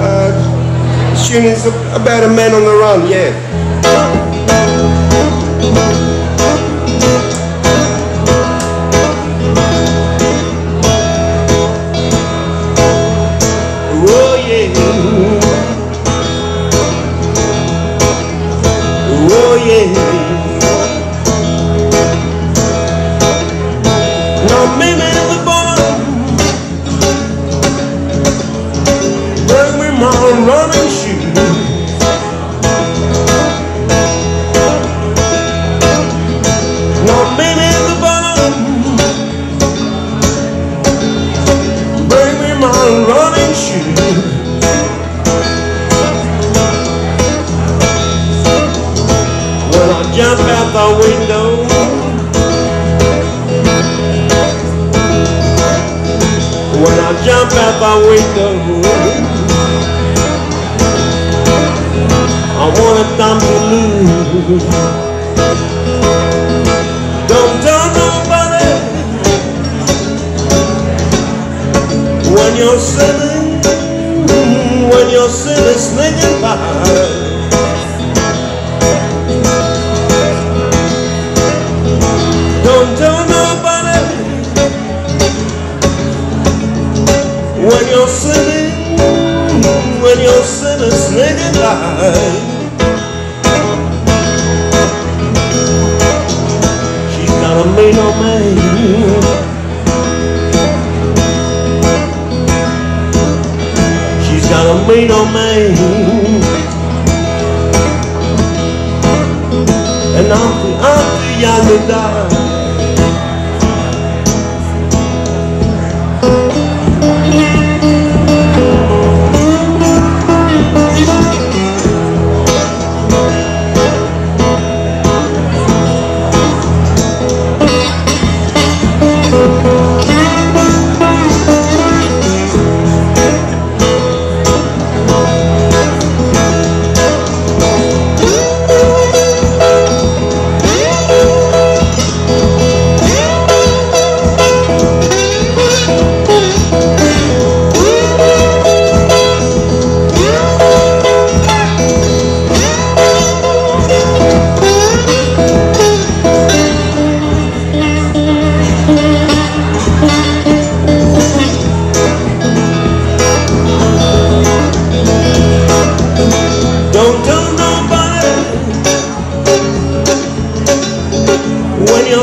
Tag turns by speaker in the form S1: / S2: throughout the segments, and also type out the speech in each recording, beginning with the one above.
S1: Uh, is about a man on the run, yeah. Yeah. The window. When I jump out the window I want it time to lose Don't tell nobody. When you're sitting When you're sitting sneaking by when you're sitting, when you're sitting sneaking by. She's got a mean old man. She's got a mean old man. And I'm the, I'm the young to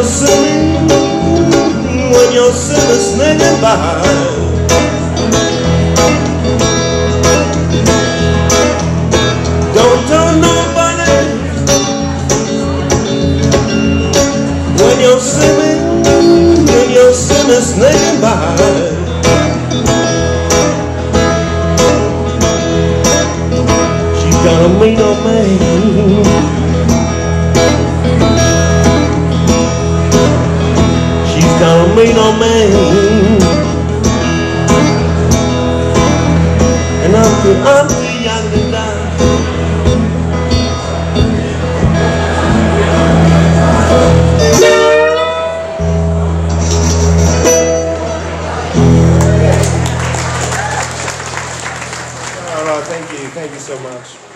S1: you're sitting, when you're sitting sneaking by. Don't tell nobody when you're sitting, when you're sitting sneaking by. She's got a mean old man. I'm too young to thank you. Thank you so much.